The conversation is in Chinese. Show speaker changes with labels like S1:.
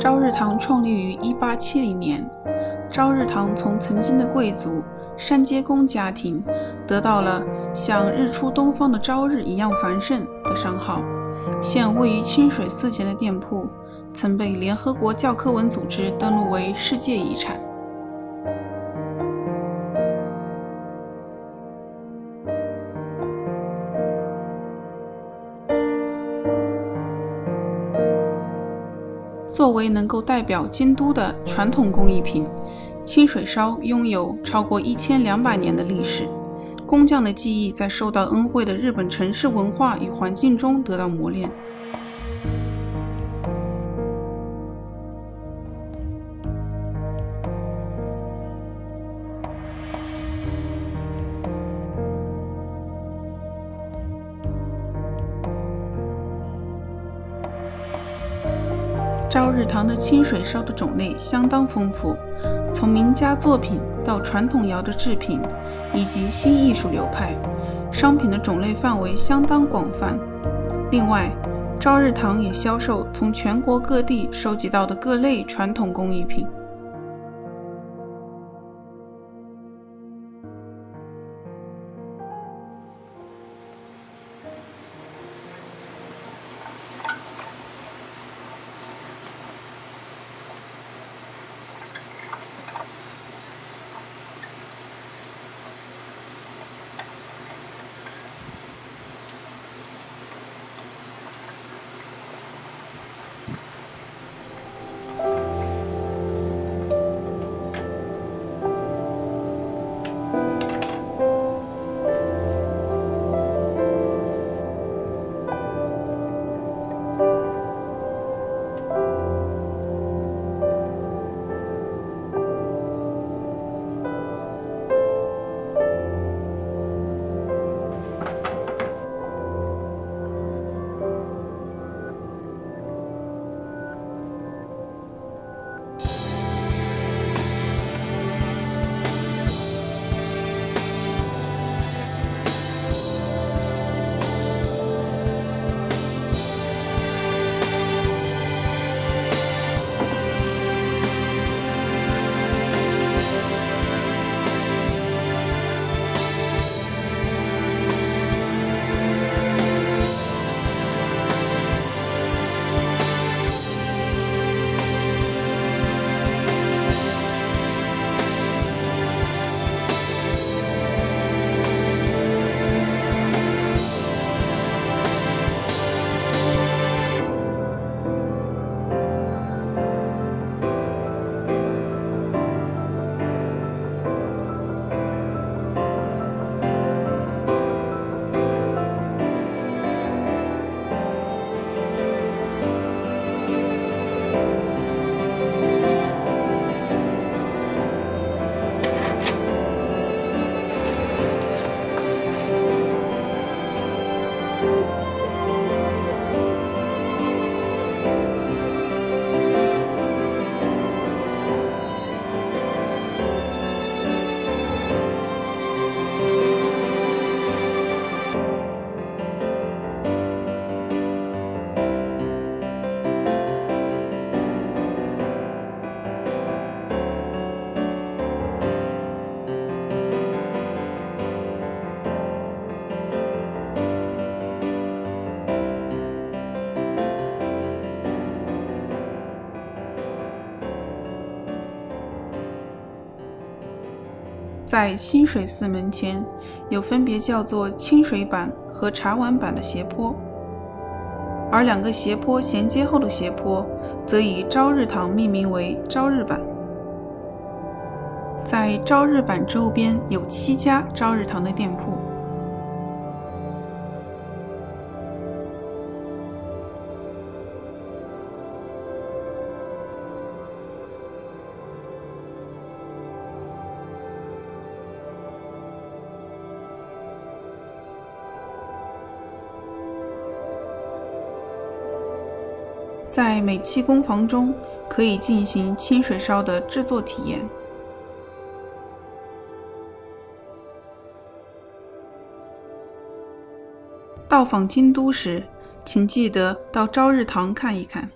S1: 朝日堂创立于1870年，朝日堂从曾经的贵族山街工家庭得到了像日出东方的朝日一样繁盛的商号。现位于清水寺前的店铺曾被联合国教科文组织登录为世界遗产。作为能够代表京都的传统工艺品，清水烧拥有超过一千两百年的历史。工匠的技艺在受到恩惠的日本城市文化与环境中得到磨练。朝日堂的清水烧的种类相当丰富，从名家作品到传统窑的制品，以及新艺术流派，商品的种类范围相当广泛。另外，朝日堂也销售从全国各地收集到的各类传统工艺品。在清水寺门前，有分别叫做清水板和茶碗板的斜坡，而两个斜坡衔接后的斜坡，则以朝日堂命名为朝日板。在朝日板周边有七家朝日堂的店铺。在每期工房中，可以进行清水烧的制作体验。到访京都时，请记得到朝日堂看一看。